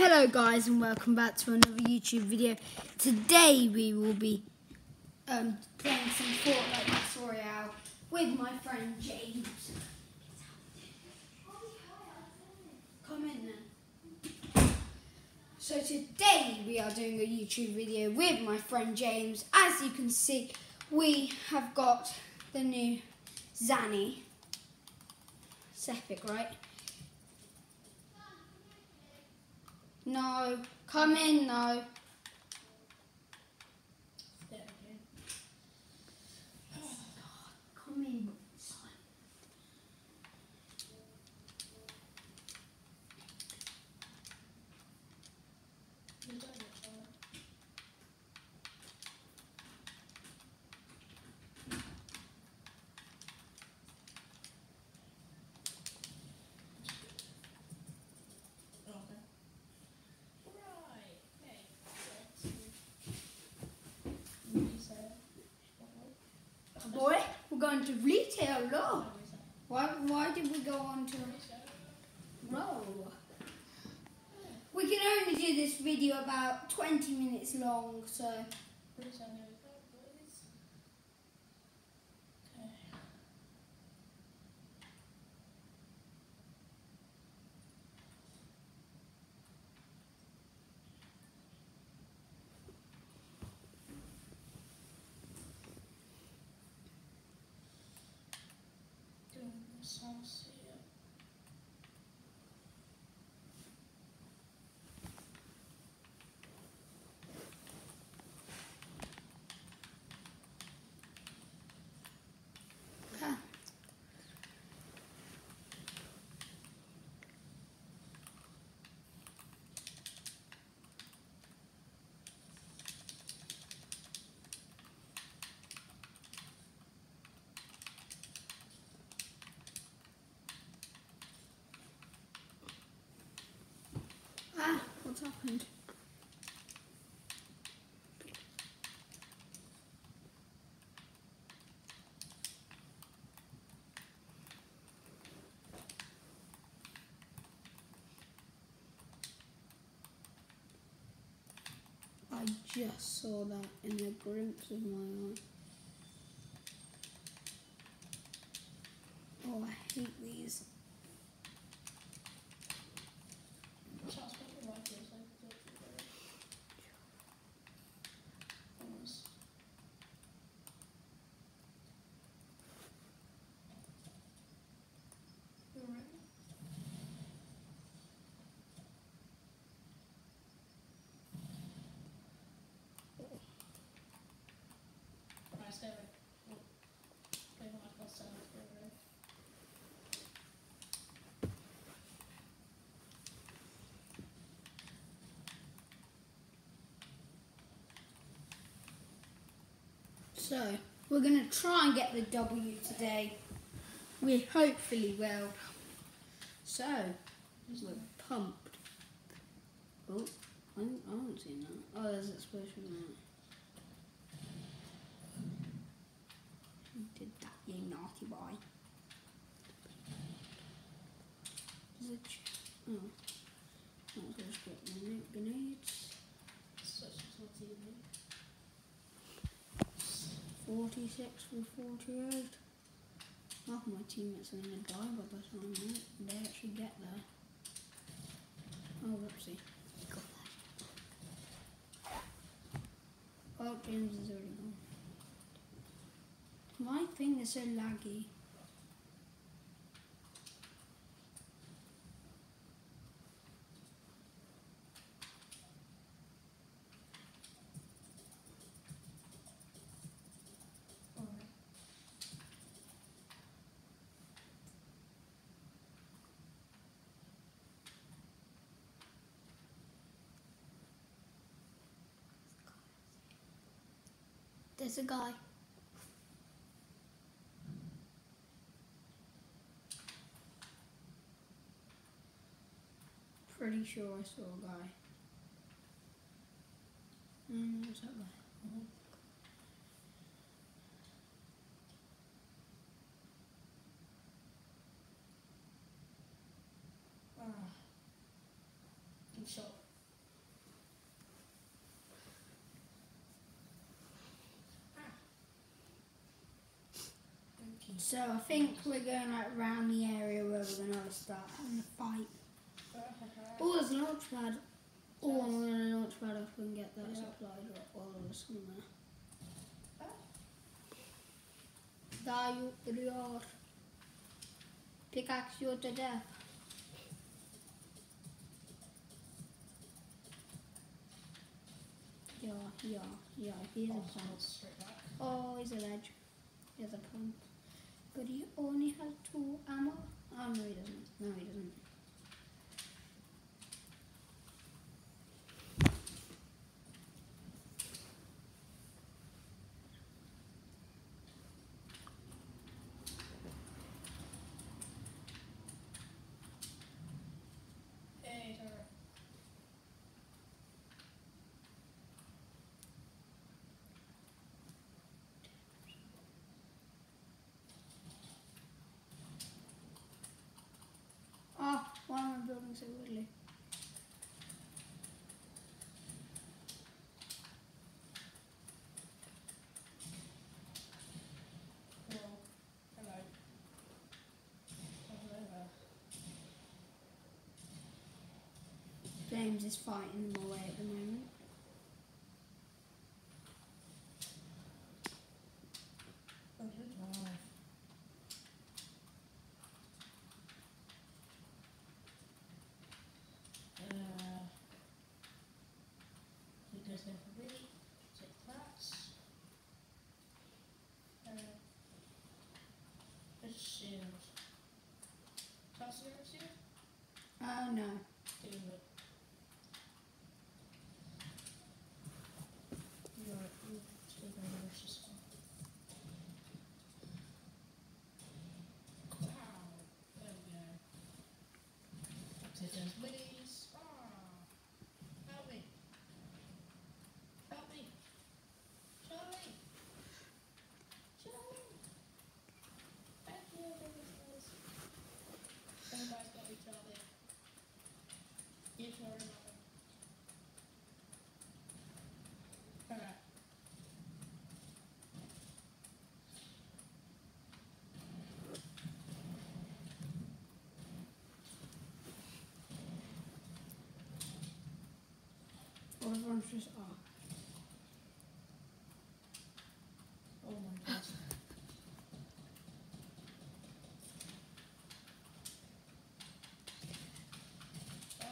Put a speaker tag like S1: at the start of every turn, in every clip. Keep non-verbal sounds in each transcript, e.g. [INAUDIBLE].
S1: Hello guys and welcome back to another YouTube video. Today we will be um, playing some Fortnite Battle Royale with my friend James. Come in then. So today we are doing a YouTube video with my friend James. As you can see, we have got the new Zanny. It's epic, right? No. Come in, no. Come in. Boy, we're going Retail Row. Why, why did we go on to row? We can only do this video about 20 minutes long, so what's happened? I just saw that in the glimpse of my eye. Oh, I hate these. So, we're going to try and get the W today. We hopefully will. So, we're pumped. Oh, I, haven't seen that. Oh, there's explosion there. You did that, you naughty boy. Is it? ch- Oh. I was going to get my grenades. 46 for 48. Half my teammates are going to die by the time they- actually get there. Oh, whoopsie. Got that. Oh, James is already gone. My thing is so laggy. There's a guy. Pretty sure I saw a guy. Mm, what's that guy? So I think we're going like around the area where we're gonna start having a fight. [LAUGHS] Oh, there's a launch pad. Oh, I'm gonna launch pad if we can get that
S2: Yeah.
S1: supplied or all of us somewhere. Gjorde du gör. Pickaxe you to death. Ja, ja, ja, here's a
S2: Oh,
S1: pump. Oh, here's a ledge. Here's a pump. But he only has two ammo. Oh, no, he doesn't. No, he doesn't. Why am I building so. James is fighting them away at the moment. Everyone's just oh.
S2: Oh my gosh. Ah.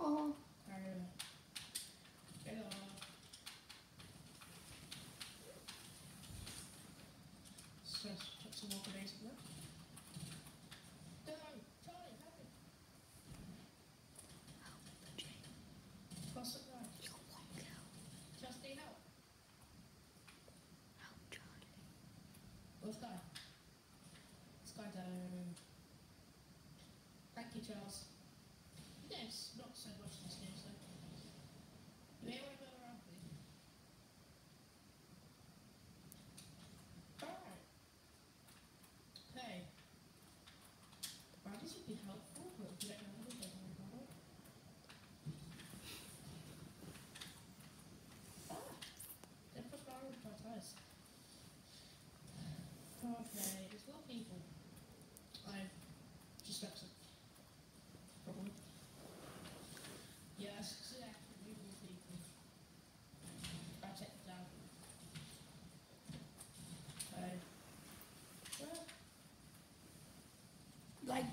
S1: Oh,
S2: Hello. Hello. So, chuck some more grenades in there.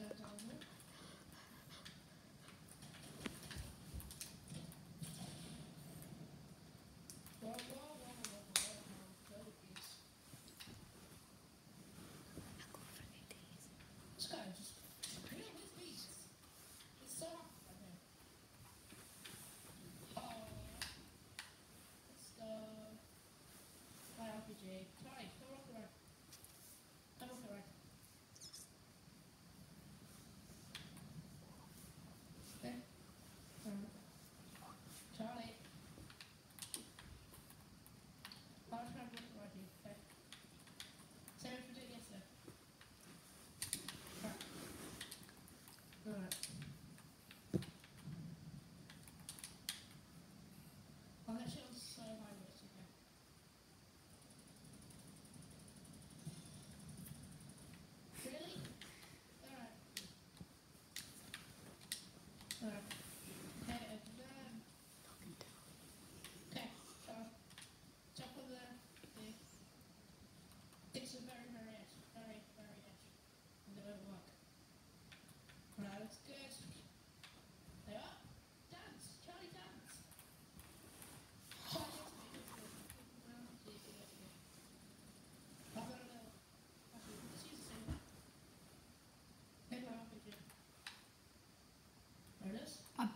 S2: Sir Donald.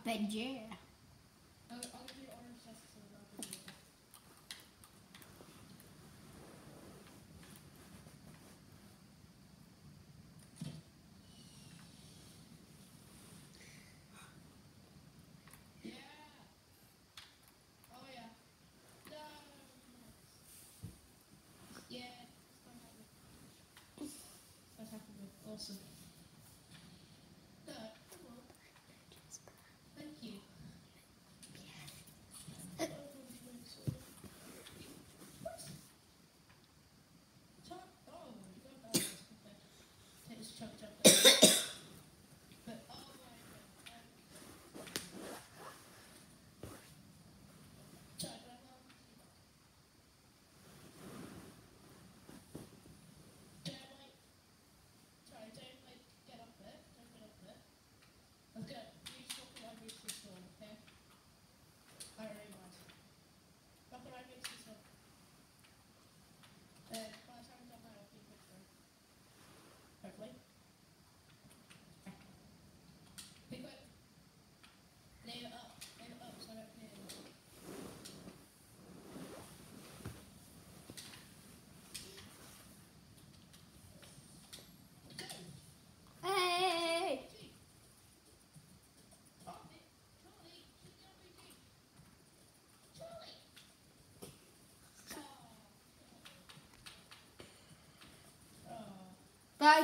S2: But yeah.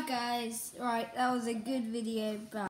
S2: guys. Alright, that was a good video. Bye.